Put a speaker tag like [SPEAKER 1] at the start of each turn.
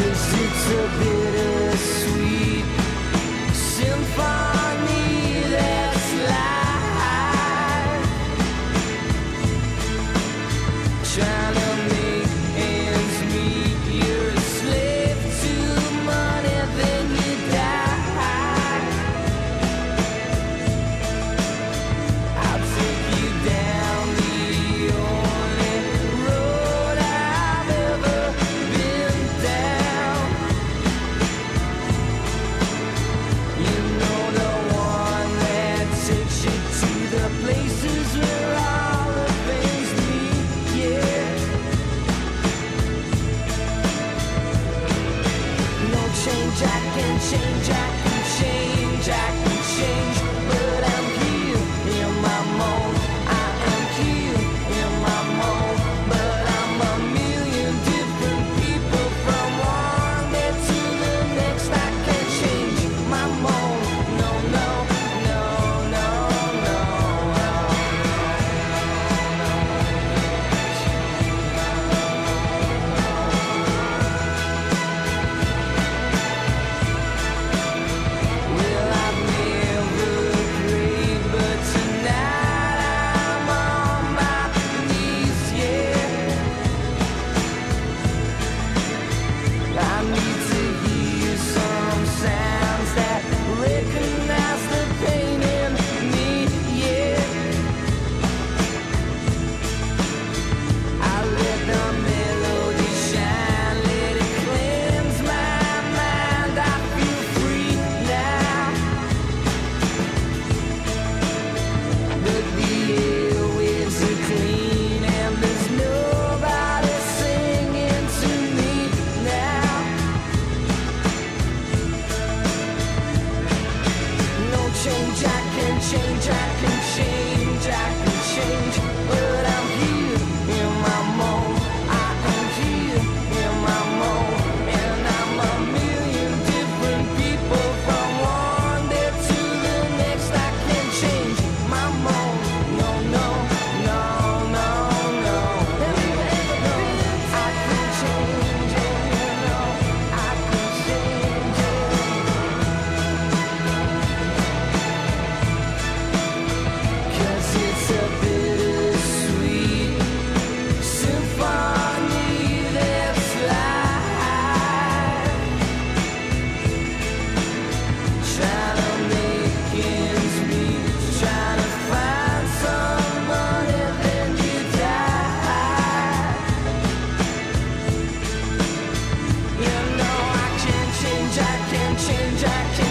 [SPEAKER 1] Cause it's a bittersweet Change. Jack. can change, I can